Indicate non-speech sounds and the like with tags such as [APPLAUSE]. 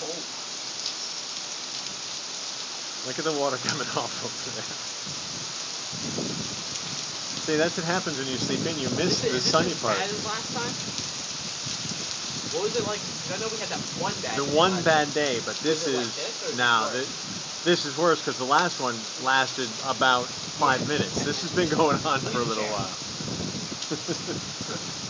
cold. Look at the water coming [LAUGHS] off over there. See, that's what happens when you sleep in. You miss it, the sunny part. last time? What was it like? I know we had that one bad. The day one bad day, day but this is like this now. This, this is worse because the last one lasted about five minutes. This has been [LAUGHS] going on for a little while. [LAUGHS]